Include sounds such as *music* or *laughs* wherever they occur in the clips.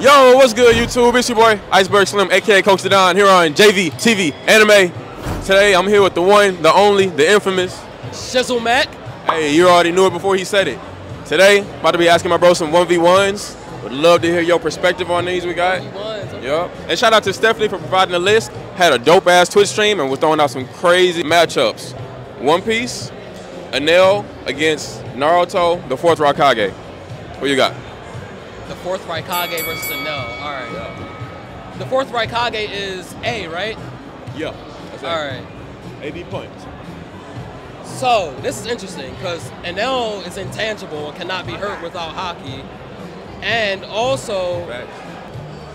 Yo, what's good, YouTube? It's your boy, Iceberg Slim, aka Coach Don, here on JV TV Anime. Today, I'm here with the one, the only, the infamous Shizzle Mac. Hey, you already knew it before he said it. Today, about to be asking my bro some 1v1s. Would love to hear your perspective on these we got. Okay. Yep. And shout out to Stephanie for providing the list. Had a dope ass Twitch stream and was throwing out some crazy matchups. One Piece, Enel against Naruto, the fourth Raikage. What you got? The fourth Raikage versus a no. All right. The fourth Raikage is A, right? Yeah. That's All right. AB points. So this is interesting because Enel is intangible and cannot be hurt without Haki, and also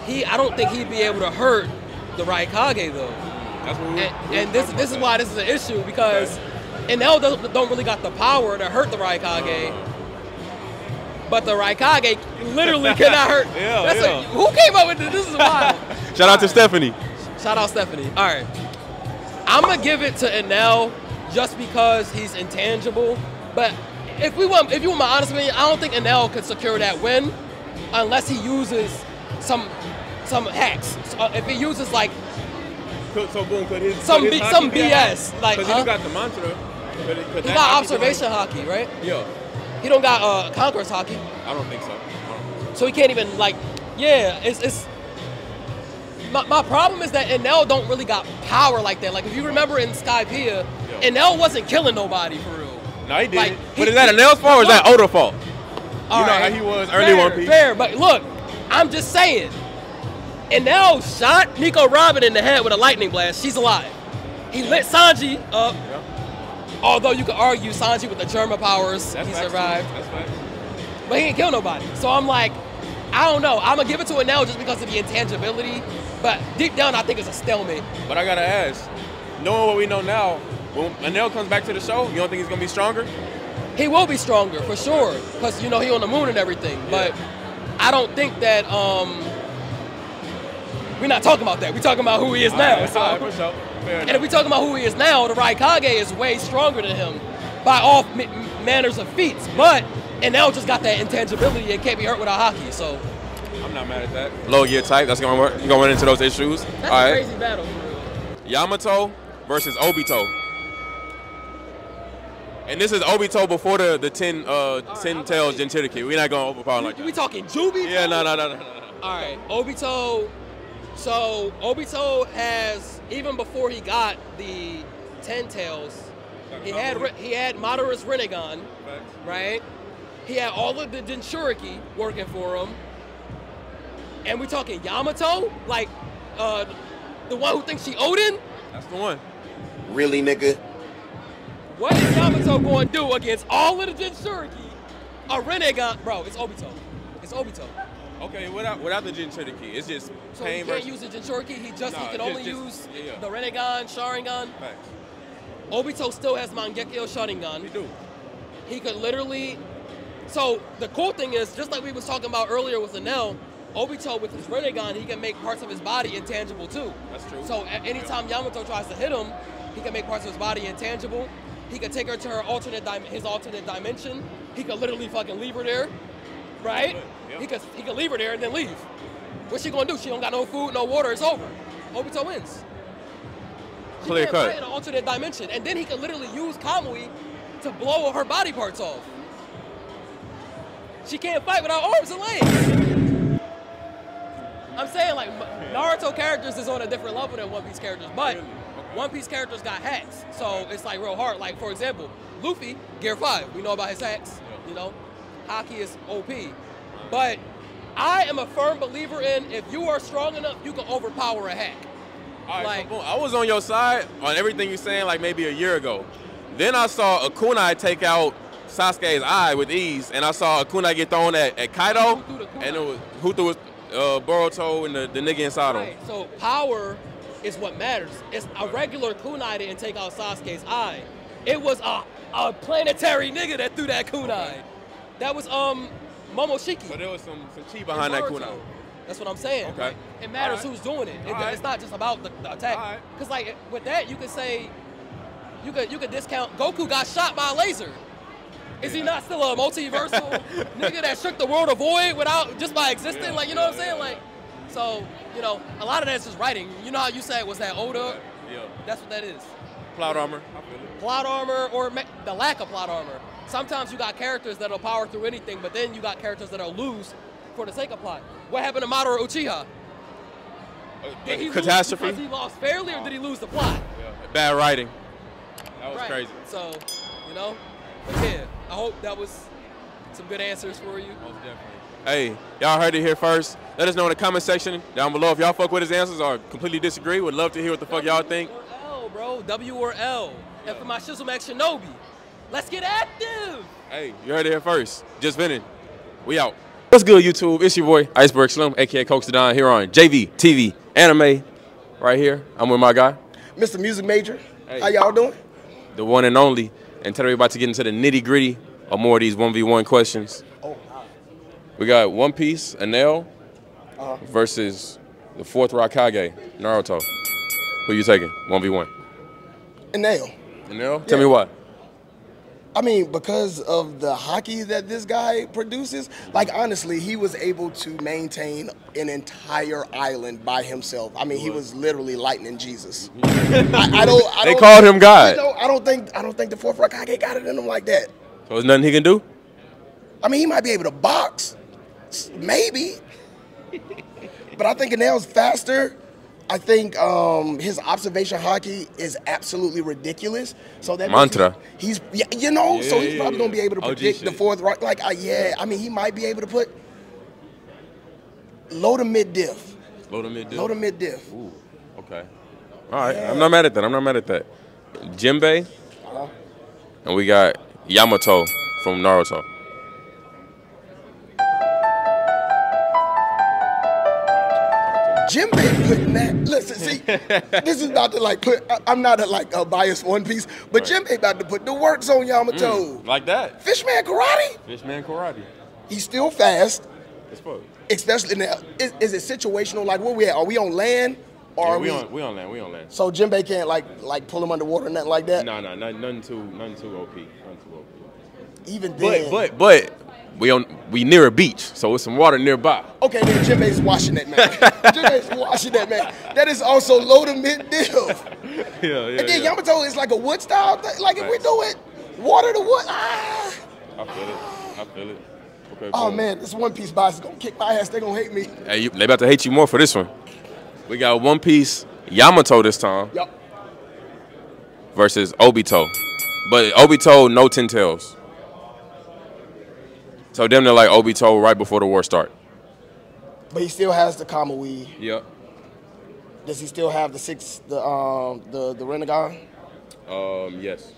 he I don't think he'd be able to hurt the Raikage though. That's what we, And, we and this this is why this is an issue because Enel don't, don't really got the power to hurt the Raikage. Uh-huh. But the Raikage literally *laughs* cannot hurt. Yeah, That's yeah. A, who came up with this? This is wild. *laughs* Shout out to Stephanie. Shout out Stephanie. All right. I'm gonna give it to Enel just because he's intangible. But if we want, if you want my honest opinion, I don't think Enel could secure that win unless he uses some some hacks. So, uh, if he uses like Could, so boom, could his Some could his B- some BS, like, huh? he got the mantra. Could, could he got observation Haki, right? Yeah. He don't got uh, conqueror's Haki, I don't think so. Don't think so. so he can't even like. Yeah, it's it's. My, my problem is that Enel don't really got power like that. Like if you remember in Skypiea, Yeah. Enel wasn't killing nobody for real. No, he did. Like, not he- but is that Enel's fault or is that Oda fault? All you know right. how he was early fair, One Piece. Fair, but look, I'm just saying. Enel shot Nico Robin in the head with a lightning blast. She's alive. He lit Sanji up. Although you could argue Sanji with the Germa powers, That's he survived. That's facts. But he didn't kill nobody. So I'm like, I don't know. I'm gonna give it to Enel just because of the intangibility. But deep down, I think it's a stalemate. But I gotta ask, knowing what we know now, when Enel comes back to the show, you don't think he's gonna be stronger? He will be stronger for sure, because you know he on the moon and everything. But I don't think that um we're not talking about that. We're talking about who he is now. Alright, so- for sure. Fair and if we're talking about who he is now, the Raikage is way stronger than him by all m- manners of feats. But Enel just got that intangibility and can't be hurt without Haki. So I'm not mad at that. Low gear type. That's gonna work. You gonna run into those issues. that's All a right. crazy battle. Yamato versus Obito. And this is Obito before the the ten uh ten I'm tails ready. Jinchuriki. We're not going overpower like we that. talking Juubi? Yeah, no, no, no, no, no. no. All right, Obito. So Obito has even before he got the Ten Tails, he had Re- he had Madara's Rinnegan, right? He had all of the Jinchuriki working for him, and we're talking Yamato, like uh, the one who thinks she Oden. That's the one. Really, nigga? What is Yamato going to do against all of the Jinchuriki? A Rinnegan, bro. It's Obito. It's Obito. Okay, without without the Jinchuriki, it's just So pain he can't versus. use the Jinchuriki. He just he can just- only just- use yeah, yeah. the Rinnegan, Sharingan. Facts. Obito still has Mangekyo He Sharingan. do. He could literally. So the cool thing is, just like we was talking about earlier with Enel, Obito with his Rinnegan, he can make parts of his body intangible too. That's true. So a- anytime Yamato tries to hit him, he can make parts of his body intangible. He could take her to her alternate his alternate dimension. He could literally fucking leave her there, right? Yep. He could he could leave her there and then leave. What's she gonna do? She don't got no food, no water. It's over. Obito wins. She Clear cut. in an alternate dimension, and then he can literally use Kamui to blow her body parts off. She can't fight without arms and legs. I'm saying like Naruto characters is on a different level than One Piece characters, but Really? Okay. One Piece characters got hacks, so it's like real hard. Like for example, Luffy, Gear Five, we know about his hacks. You know, Haki is OP, but I am a firm believer in if you are strong enough, you can overpower a hack. All right, Like- so I was on your side on everything you're saying like maybe a year ago. Then I saw a kunai take out Sasuke's eye with ease, and I saw a kunai get thrown at, at Kaido, Who threw the and it was who threw was uh, Boruto and the, the nigga inside him. Right. So power is what matters. It's a regular kunai didn't take out Sasuke's eye. It was a, a planetary nigga that threw that kunai. That was um Momoshiki. But there was some some chi behind that kunai. That's what I'm saying. Okay. Like, it matters Alright. who's doing it. It- Alright. It's not just about the, the attack. Alright. Cause like with that you could say you could you could discount Goku got shot by a laser. Is he not still a multiversal *laughs* nigga that shook the world of void without just by existing? Yeah. Like you know what I'm saying? Like, so you know, a lot of that's just writing. You know how you said was that Oda? Yeah. That's what that is. Plot armor. I feel it. Plot armor or ma- the lack of plot armor. Sometimes you got characters that'll power through anything, but then you got characters that'll lose for the sake of plot. What happened to Mamoru Uchiha? Oh, did he lose Catastrophe. because he lost fairly, or did he lose the plot? Yeah. Bad writing. That was right. crazy. So, you know, but yeah, I hope that was some good answers for you. Most definitely. Hey, y'all heard it here first. Let us know in the comment section down below if y'all fuck with his answers or completely disagree. Would love to hear what the fuck y'all think. W or L, bro. W or L. And for my Shizzle Max Shinobi, let's get active. Hey, you heard it here first. Just venting. We out. What's good, YouTube? It's your boy, Iceberg Slim, aka Coke Don, here on JV TV Anime. Right here. I'm with my guy, Mr. Music Major. Hey. How y'all doing? the one and only. And today we're about to get into the nitty gritty of more of these 1v1 questions. Oh, wow. We got One Piece, Enel, Uh-huh. versus the fourth Raikage, Naruto. Who you taking? 1v1. And nail. Enel? Tell Yeah. me why. I mean, because of the Haki that this guy produces, like honestly, he was able to maintain an entire island by himself. I mean, he was literally lightning Jesus. *laughs* I, I don't. I They don't called think- him God. You know, I don't think. I don't think the fourth Raikage got it in him like that. So there's nothing he can do? I mean, he might be able to box, maybe, *laughs* but I think Enel's faster. I think um, his observation Haki is absolutely ridiculous. So that Mantra. he- he's, yeah, you know, so he's Yeah, probably gonna be able to predict the fourth. Right, like, uh, yeah, I mean, he might be able to put low to mid diff, Low to mid diff. low to mid diff. Ooh, okay. All right, I'm not mad at that. I'm not mad at that. Jinbei, Uh-huh. and we got Yamato from Naruto. Jinbei putting that. Listen, see, *laughs* this is not to like put. I, I'm not a, like a biased One Piece, but Right. Jinbei about to put the works on Yamato. Mm, like that. Fishman karate. Fishman karate. He's still fast, As fuck. especially now. Is, is it situational? Like where we at? Are we on land or Yeah, are we we? on we on land. We on land. So Jinbei can't like like pull him underwater or nothing like that. No, no, no, nothing too, nothing too OP. Nothing too OP. Even But, then. but, but, we on we near a beach, so with some water nearby. Okay, then Jinbei's washing that man. *laughs* Jinbei's washing that man. That is also low to mid diff. *laughs* Yeah, yeah. And then Yamato is like a wood style thing. Like if we do it, water to wood. Ah. I feel it. I feel it. Okay. Oh boom. man, this One Piece boss is gonna kick my ass. They gonna hate me. Hey, you, they about to hate you more for this one. We got One Piece Yamato this time Yup. versus Obito, but Obito no ten tails. So them they're like Obito right before the war start. But he still has the Kamui. Yep. Does he still have the six the um the the Rinnegan? Um. Yes.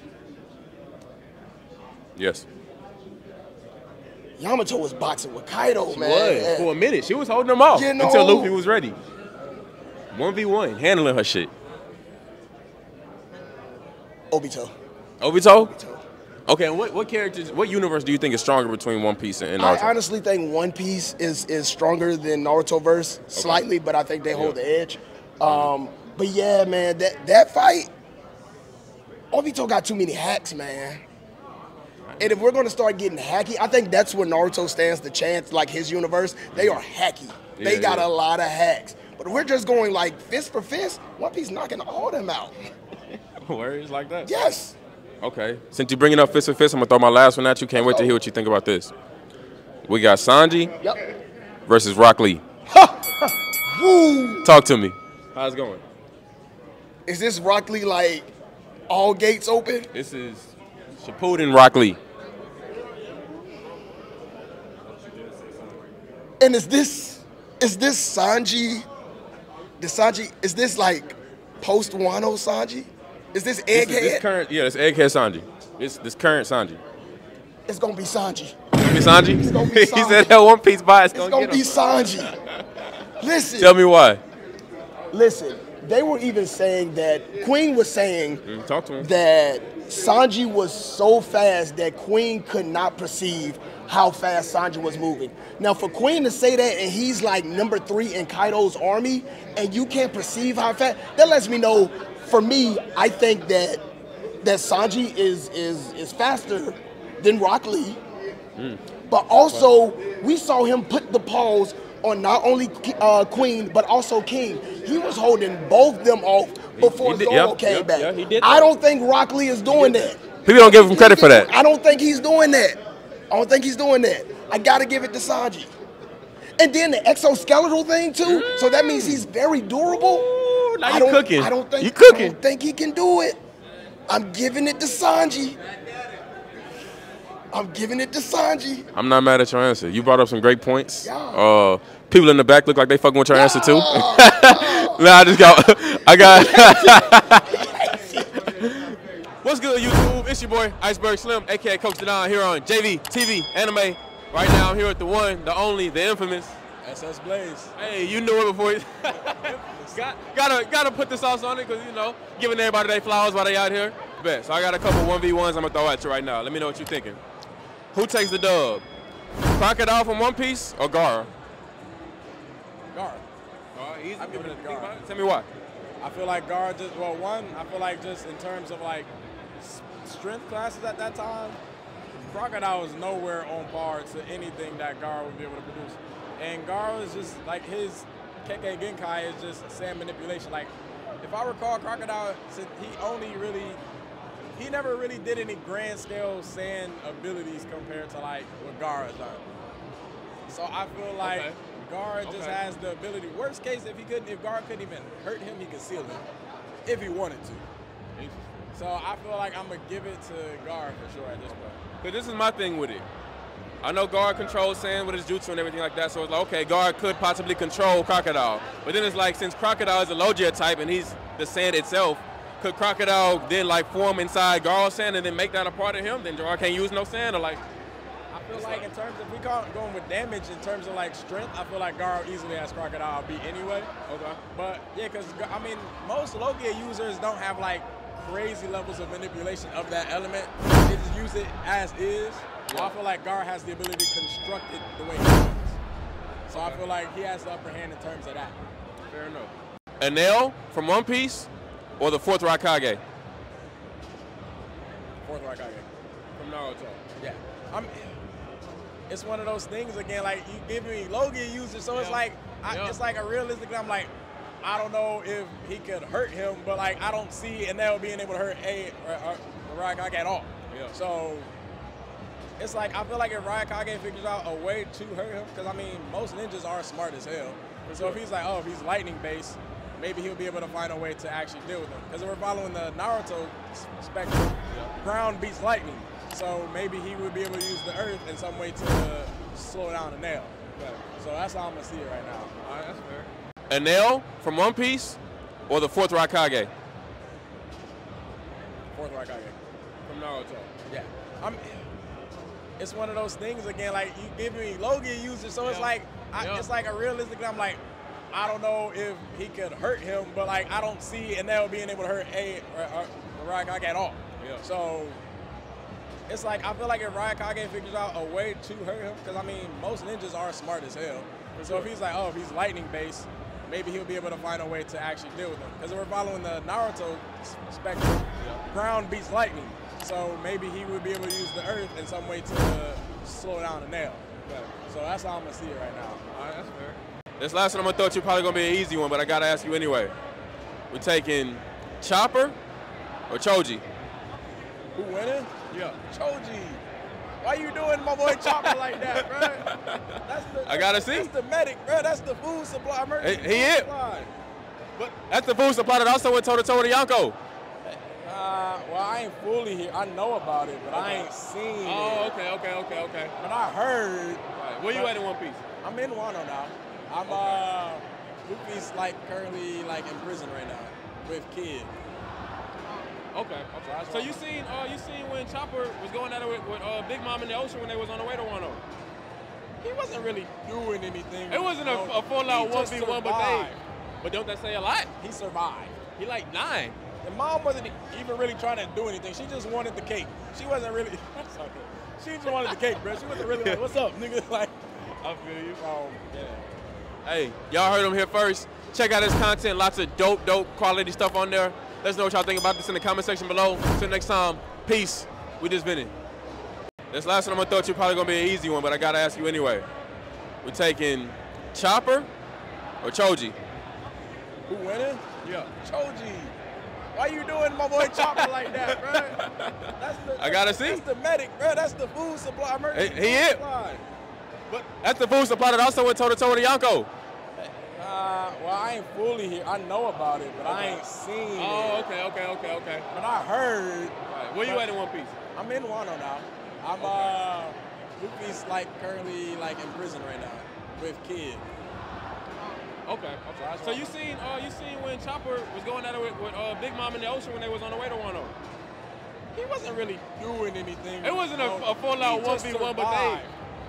Yes. Yamato was boxing with Kaido, man. was for a minute. She was holding him off You until know- Luffy was ready. One v one, handling her shit. Obito. Obito. Obito. Okay, and what what characters, what universe do you think is stronger between One Piece and Naruto? I honestly think One Piece is is stronger than Naruto verse slightly, but I think they hold Yeah. the edge. Um, but yeah, man, that that fight, Obito got too many hacks, man. And if we're gonna start getting hacky, I think that's where Naruto stands the chance. Like his universe, they are hacky. They got yeah. a lot of hacks. But we're just going like fist for fist, One Piece knocking all them out. *laughs* Words like that. Yes. Okay. Since you're bringing up fist and fist, I'm gonna throw my last one at you. Can't wait to hear what you think about this. We got Sanji Yep. versus Rock Lee. *laughs* Woo. Talk to me. How's it going? Is this Rock Lee like all gates open? This is Shippuden Rock Lee. And is this is this Sanji? The Sanji is this like post Wano Sanji? Is this This, egghead? is, this current, yeah, this egghead Sanji. This this current Sanji. it's gonna be Sanji. Gonna be Sanji? It's gonna be *laughs* he said that One Piece bias It's gonna, gonna be. Sanji. *laughs* Listen, Tell me why. listen. They were even saying that Queen was saying Mm, Talk to him. that Sanji was so fast that Queen could not perceive how fast Sanji was moving. Now, for Queen to say that and he's like number three in Kaido's army, and you can't perceive how fast, that lets me know. For me, I think that that Sanji is is is faster than Rock Lee. But also, we saw him put the pause on not only uh, Queen but also King. He was holding both them off before he did- Zoro yep, came yep, back. yeah, he did I don't think Rock Lee is doing that. People don't give him credit for that. I don't think he's doing that. I don't think he's doing that. I gotta give it to Sanji. And then the exoskeletal thing too. So that means he's very durable. Now I you don't, cooking. I don't think You I don't think he can do it. I'm giving it to Sanji. I'm giving it to Sanji. I'm not mad at your answer. You brought up some great points. Yeah. Uh, people in the back look like they fucking with your answer too. Yeah. *laughs* nah, I just got. *laughs* I got. *laughs* What's good, YouTube? It's your boy Iceberg Slim, aka Coach Don, here on JV TV Anime. Right now, I'm here with the one, the only, the infamous. SS Blaze. Hey, you knew it before. You *laughs* got, gotta gotta put the sauce on it because you know giving everybody their flowers while they out here. Bet. So I got a couple one v ones I'm gonna throw at you right now. Let me know what you're thinking. Who takes the dub? Crocodile from One Piece or Gaara? Gaara. easy. I'm giving it to Gaara. Tell me why. I feel like Gaara just well one. I feel like just in terms of like strength classes at that time, Crocodile was nowhere on par to anything that Gaara would be able to produce. And Gaara is just like his Kekkei Genkai is just sand manipulation. Like if I recall, Crocodile said he only really he never really did any grand scale sand abilities compared to like what Gaara has done. So I feel like Okay. Gaara just Okay. has the ability. Worst case, if he couldn't, if Gaara couldn't even hurt him, he could seal him if he wanted to. So I feel like I'm gonna give it to Gaara for sure at this point. But this is my thing with it. I know Gaara controls sand with his jutsu and everything like that, so it's like, okay, Gaara could possibly control Crocodile. But then it's like, since Crocodile is a Logia type and he's the sand itself, could Crocodile then like form inside Gaara's sand and then make that a part of him? Then Gaara can't use no sand or like, I feel like in terms of we call going with damage in terms of like strength, I feel like Gaara easily has Crocodile beat anyway. okay. But yeah, because I mean, most Logia users don't have like crazy levels of manipulation of that element. They just use it as is. So I feel like Gaara has the ability to construct it the way he wants. So I feel like he has the upper hand in terms of that. Fair enough. Enel from One Piece or the fourth Raikage? Fourth Raikage. From Naruto. Yeah. I'm. It's one of those things again. Like you give me Logia user, so it's like I, Yeah. it's like a realistic. I'm like, I don't know if he could hurt him, but like I don't see Enel being able to hurt a or, or Raikage at all. Yeah. So it's like I feel like if Raikage figures out a way to hurt him, because I mean most ninjas are smart as hell. So if he's like, oh, if he's lightning based, maybe he'll be able to find a way to actually deal with him. Because if we're following the Naruto s- spectrum, ground beats lightning. So maybe he would be able to use the earth in some way to slow down the nail. So that's how I'm gonna see it right now. All right, that's fair. Enel from One Piece or the fourth Raikage? Fourth Raikage. From Naruto. Yeah. I'm. It's one of those things again. Like you give me Logia user, so it's like I, Yeah. it's like a realistic. I'm like, I don't know if he could hurt him, but like I don't see Enel being able to hurt a or, or Raikage at all. Yeah. So it's like I feel like if Raikage figures out a way to hurt him, because I mean most ninjas are smart as hell. So if he's like, oh, if he's lightning based, maybe he'll be able to find a way to actually deal with him. Because if we're following the Naruto spectrum, ground beats lightning. So maybe he would be able to use the earth in some way to slow down the nail. So that's how I'm gonna see it right now. All right, that's fair. This last one I'm gonna throw at you probably gonna be an easy one, but I gotta ask you anyway. We're taking Chopper or Choji? Who winning? Yeah. Choji. Why you doing my boy Chopper like that, bro? That's the, I gotta see. That's the medic, bro. That's the food supply. Emergency He- he food is. supply. But that's the food supply that also went toe to toe with Yonko. Uh, well, I ain't fully here. I know about it, but I ain't seen Oh, it. okay, okay, okay, okay. But I heard. Where you at in One Piece? I'm in Wano now. I'm uh, Luffy's like currently like in prison right now with Kid. Okay, okay. So you seen uh you seen when Chopper was going at it with, with uh, Big Mom in the ocean when they was on the way to Wano? He wasn't really doing anything. It wasn't a, a full out one v one, but they. But don't that say a lot? He survived. He like nine. The mom wasn't even really trying to do anything. She just wanted the cake. She wasn't really. *laughs* Sorry. she just wanted the cake, bro. She wasn't really like, "What's up, nigga?" *laughs* Like, I feel you. um, yeah. Hey, y'all heard him here first. Check out his content. Lots of dope, dope quality stuff on there. Let us know what y'all think about this in the comment section below. Till next time, peace. We just been in. This last one I'm gonna throw at you probably gonna be an easy one, but I gotta ask you anyway. We're taking Chopper or Choji? Who winning? Yeah. Choji. Why you doing my boy Chopper like that, bro? That's the, I gotta see. That's the medic, bro. That's the food supply. Emergency He- he is. supply. But that's the food supply that also went toe to toe with Yonko. Uh, well, I ain't fully here. I know about it, but I ain't seen Oh, it. okay, okay, okay, okay. But I heard. Where you at in One Piece? I'm in Wano now. I'm uh, Luffy's like currently like in prison right now with kid. Okay. that's So you seen uh you seen when Chopper was going at it with, with uh, Big Mom in the ocean when they was on the way to one Wano? He wasn't really doing anything. It wasn't a, a full out one v one, but they.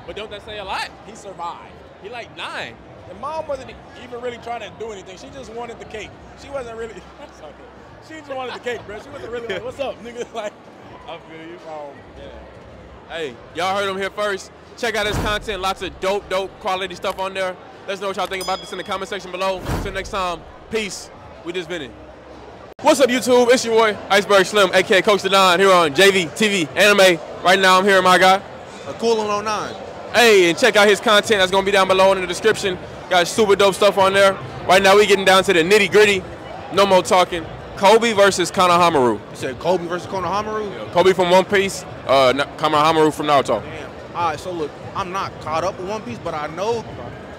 But don't that say a lot? He survived. He like nine. And mom wasn't even really trying to do anything. She just wanted the cake. She wasn't really. *laughs* Sorry. she just wanted the cake, bro. She wasn't really like, "What's up, *laughs* nigga?" *laughs* Like, I feel you. um, yeah. Hey, y'all heard him here first. Check out his content. Lots of dope, dope quality stuff on there. Let us know what y'all think about this in the comment section below. Until next time, peace. We just been in. What's up, YouTube? It's your boy, Iceberg Slim, aka Coach the Don, here on JV TV Anime. Right now, I'm here, with my guy. A cool 09. Hey, and check out his content. That's gonna be down below in the description. Got super dope stuff on there. Right now, we getting down to the nitty gritty. No more talking. Kobe versus Konohamaru. You said Kobe versus Konohamaru? Kobe from One Piece, uh, Konohamaru from Naruto. Damn. All right, so look, I'm not caught up with One Piece, but I know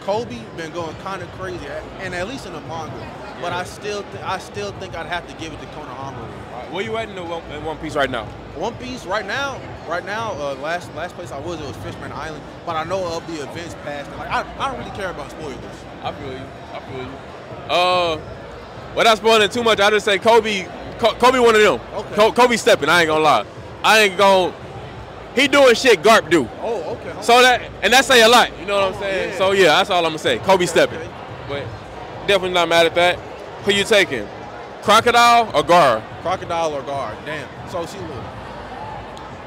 Kobe been going kind of crazy, and at least in the manga. But I still, th- I still think I'd have to give it to Kona Konohamaru. Where you at in, the one, in One Piece right now? One Piece right now, right now, uh, last last place I was, it was Fishman Island. But I know of the events past. Like I, I don't really care about spoilers. I feel you. I feel you. Uh, without spoiling too much, I just say Kobe. Kobe one of them. Okay. Kobe stepping. I ain't gonna lie. I ain't gonna. He doing shit Garp do. Oh, okay. So that and that say a lot. You know what I'm Oh, saying? yeah. So yeah, that's all I'm gonna say. Kobe Okay, stepping. okay. But definitely not mad at that. Who you taking? Crocodile or Gaara? Crocodile or Gaara? Damn. So see, look.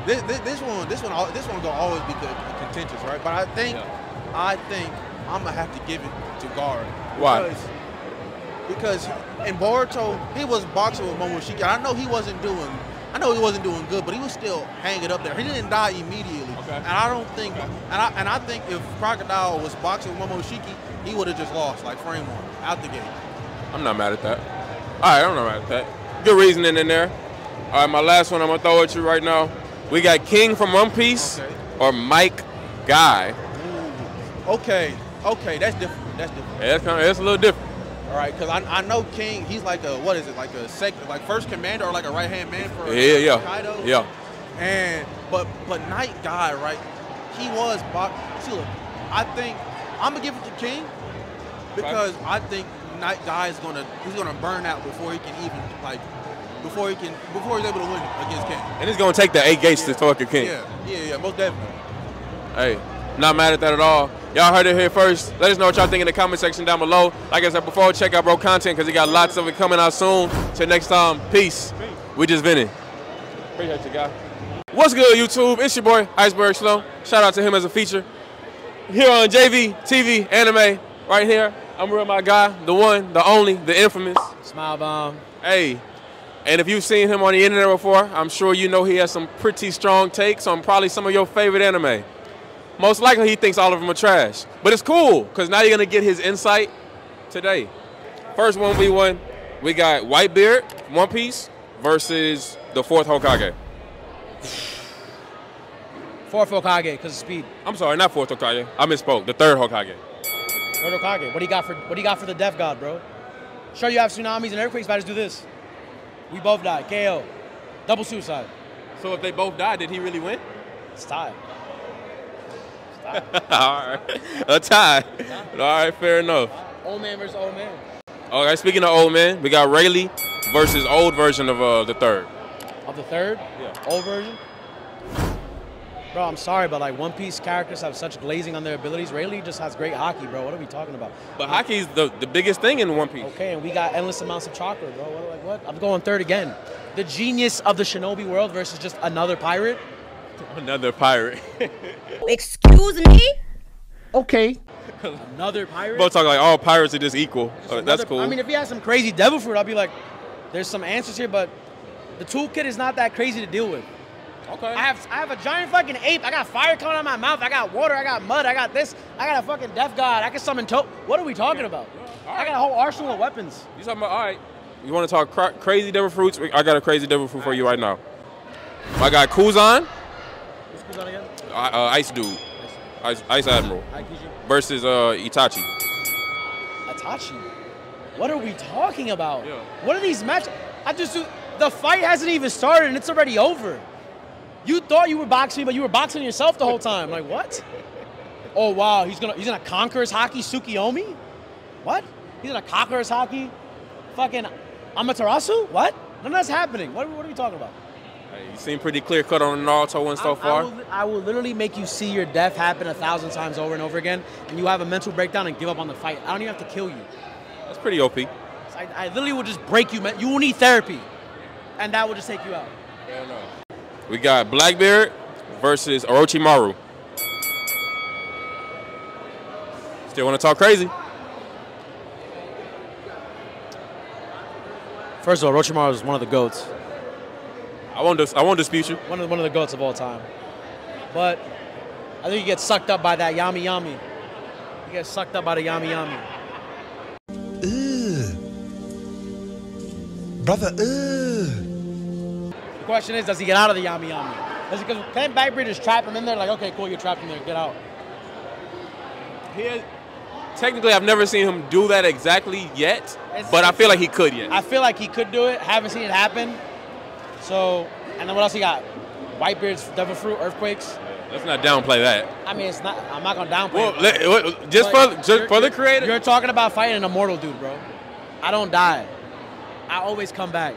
This, this, this one, this one, this one gonna always be contentious, right? But I think, Yeah. I think I'm gonna have to give it to Gaara. Why? Because, because in Boruto, he was boxing with Momoshiki. I know he wasn't doing, I know he wasn't doing good, but he was still hanging up there. He didn't die immediately. Okay. And I don't think, and I and I think if Crocodile was boxing with Momoshiki, he would have just lost, like frame one, out the gate. I'm not mad at that. All right, I'm not mad at that. Good reasoning in there. All right, my last one I'm gonna throw at you right now. We got King from One Piece Okay. or Might Guy. Okay, okay, that's different. That's different. Yeah, it's, kind of, it's a little different. All right, because I, I know King, he's like a what is it, like a second, like first commander or like a right hand man for Yeah, yeah, Kaido. yeah. And but but Might Guy, right? He was box. See, look, I think I'm gonna give it to King because I think Might Guy is gonna he's gonna burn out before he can even like before he can before he's able to win against King. And it's gonna take the eight gates to fucking King. Yeah, yeah, yeah, most definitely. Hey, not mad at that at all. Y'all heard it here first. Let us know what y'all think in the comment section down below. Like I said before, check out bro content because he got lots of it coming out soon. Till next time, peace. We just been in. Appreciate you, guy. What's good, YouTube? It's your boy, Iceberg Slow. Shout out to him as a feature. Here on JV TV Anime, right here. I'm real my guy, the one, the only, the infamous. Smile bomb. Hey, and if you've seen him on the internet before, I'm sure you know he has some pretty strong takes on probably some of your favorite anime. Most likely he thinks all of them are trash. But it's cool, because now you're going to get his insight today. First 1v1, we got Whitebeard, One Piece, versus the fourth Hokage. Fourth Hokage because of speed. I'm sorry, not fourth Hokage. I misspoke. The third Hokage. Third Hokage. What do you got for What do you got for the Death God, bro? Sure, you have tsunamis and earthquakes, but just do this. We both die. KO. Double suicide. So if they both died, did he really win? It's tied. *laughs* all right. A tie. All right, fair enough. Old man versus old man. All right, speaking of old man, we got Rayleigh versus old version of uh, the third. Of the third? Yeah. Old version? Bro, I'm sorry, but like One Piece characters have such glazing on their abilities. Rayleigh just has great Haki, bro. What are we talking about? But Haki's the, the biggest thing in One Piece. Okay, and we got endless amounts of chocolate, bro. What, like what? I'm going third again. The genius of the shinobi world versus just another pirate. *laughs* Another pirate. *laughs* Excuse me? Okay. Another pirate. Both talk like all pirates are just equal. Just Uh, that's cool. I mean, if he has some crazy devil fruit, I'll be like, there's some answers here, but the toolkit is not that crazy to deal with. Okay. I have I have a giant fucking ape. I got fire coming out of my mouth. I got water. I got mud. I got this. I got a fucking death god. I can summon to. What are we talking about? I got a whole arsenal of weapons. You talking about? All right. You want to talk cra- crazy devil fruits? I got a crazy devil fruit for you right now. I got Kuzan, What's goes on again? uh, uh, Ice Dude, Ice, Ice Admiral Hi, versus uh, Itachi. Itachi. What are we talking about? Yeah. What are these matches? I just the fight hasn't even started and it's already over. You thought you were boxing, but you were boxing yourself the whole time. Like what? *laughs* Oh wow, he's gonna he's gonna conquer his Haki Tsukiyomi? What? He's gonna conquer his Haki? Fucking Amaterasu? What? None of that's happening. What, what are we talking about? Hey, you seem pretty clear cut on the Naruto one so I, far. I will, I will literally make you see your death happen a thousand times over and over again, and you have a mental breakdown and give up on the fight. I don't even have to kill you. That's pretty OP. I, I literally will just break you, man. You will need therapy, and that will just take you out. We got Blackbeard versus Orochimaru. Still want to talk crazy? First of all, Orochimaru is one of the goats, I won't. Dis- I won't dispute you. one of one of the goats of all time. But I think you get sucked up by that yami yami. You get sucked up by the yami yami. Brother, ugh. The question is, does he get out of the yami yami? Does because can Blackbeard just trap him in there? Like, okay, cool, you're trapped in there, get out. He has, technically, I've never seen him do that exactly yet, It's- but I feel like he could yet. I feel like he could do it. Haven't seen it happen. So, and then what else he got? Whitebeard's Devil Fruit, Earthquakes. Let's not downplay that. I mean, it's not. I'm not gonna downplay. Well, it. let, what- just for just for the creator. You're talking about fighting an immortal dude, bro. I don't die. I always come back.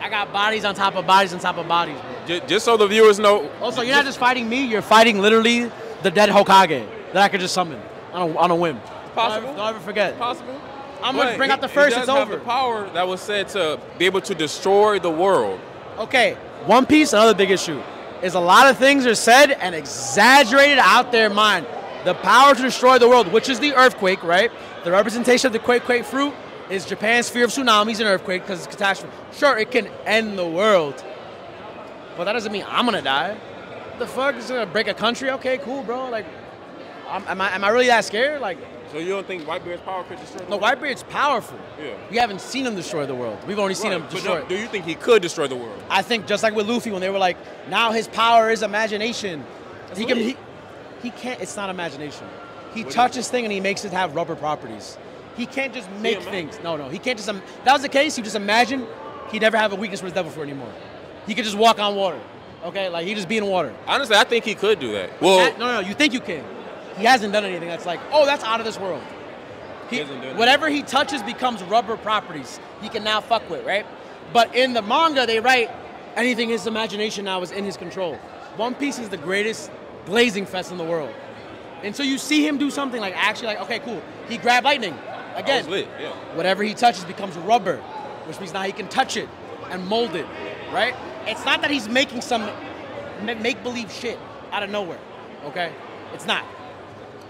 I got bodies on top of bodies on top of bodies, bro. Ju- just so the viewers know. Also, you're not just fighting me. You're fighting literally the dead Hokage that I could just summon on a, on a whim. Possible. Don't ever, don't ever forget. possible. I'm gonna bring he- out the first. It's over. the power that was said to be able to destroy the world. Okay, One Piece, another big issue, is a lot of things are said and exaggerated out their mind. The power to destroy the world, which is the earthquake, right? The representation of the quake quake fruit is Japan's fear of tsunamis and earthquake because it's catastrophe. Sure, it can end the world, but that doesn't mean I'm gonna die. The fuck is it gonna break a country? Okay, cool, bro. Like, I'm, am I am I really that scared? Like, So you don't think Whitebeard's power could destroy the no, world? Whitebeard's powerful. Yeah. We haven't seen him destroy the world. We've only seen Right, him but destroy. no, do you think he could destroy the world? I think just like with Luffy when they were like, now his power is imagination. he can he, he can't It's not imagination. He What touches thing and he makes it have rubber properties. He can't just make things. No, no. He can't just. Im- that was the case. He just imagine he'd never have a weakness for his devil fruit anymore. He could just walk on water. Okay, like he just be in water. Honestly, I think he could do that. Well, no, no, no. You think you can? He hasn't done anything that's like, oh, that's out of this world. He, He whatever he touches becomes rubber properties. He can now fuck with, right? But in the manga, they write anything his imagination now is in his control. One Piece is the greatest blazing fest in the world. And so you see him do something like actually like, okay, cool. He grabbed lightning. Again, lit. Yeah. whatever he touches becomes rubber, which means now he can touch it and mold it, right? It's not that he's making some make believe shit out of nowhere, okay? It's not.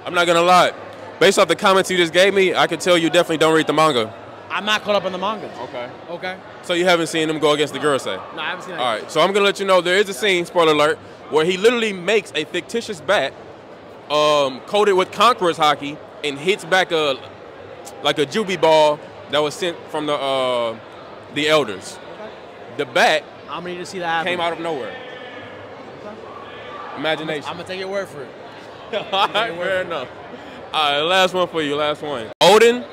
I'm not gonna lie. Based off the comments you just gave me, I can tell you definitely don't read the manga. I'm not caught up in the manga. Okay. Okay? So you haven't seen him go against the Gorosei? No, I haven't seen that. All right. So I'm gonna let you know there is a scene, spoiler alert, where he literally makes a fictitious bat, um, coated with Conqueror's Haki, and hits back a like a juvie ball that was sent from the uh, the elders. Okay. The bat I'm gonna need to see that happen. came out of nowhere. Okay. Imagination. I'm gonna take your word for it. All right, fair enough. All right, last one for you. Last one. Oden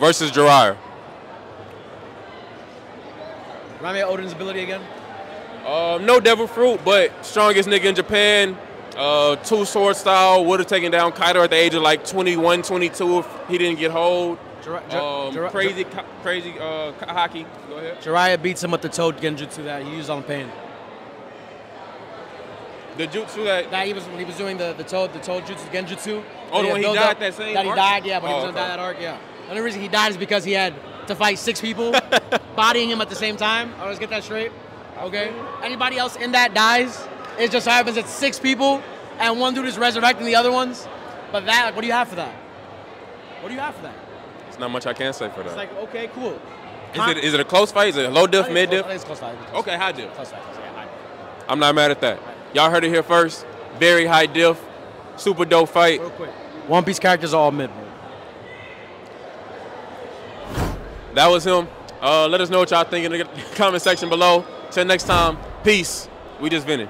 versus Jiraiya. Remind me of Oden's ability again. Uh, no devil fruit, but strongest nigga in Japan. Uh, two sword style would have taken down Kaido at the age of like 21, 22 if he didn't get hold. Jira- Um, crazy, crazy uh, Haki. Go ahead. Jiraiya beats him with the Toad Genjutsu that he used on Pain. The jutsu that That he was when he was doing the, the Toad the Toad Jutsu Genjutsu. Oh, the one he died up- that same That he died, yeah, but he Oh, was gonna okay. die that arc, yeah. The only reason he died is because he had to fight six people, *laughs* bodying him at the same time. I always get that straight. Okay. Anybody else in that dies? It just so happens it's six people, and one dude is resurrecting the other ones. But that, like, what do you have for that? What do you have for that? it's not much I can say for that. It's like, okay, cool. Is it is it a close fight? Is it a low diff, oh, mid diff? close- I think it's close fight. It's close Okay, high diff. Close fight, close fight, yeah, high. I'm not mad at that. Y'all heard it here first. Very high diff, super dope fight. Real quick. One Piece characters are all mid. That was him. Uh, let us know what y'all think in the *laughs* comment section below. Till next time, peace. We just vented.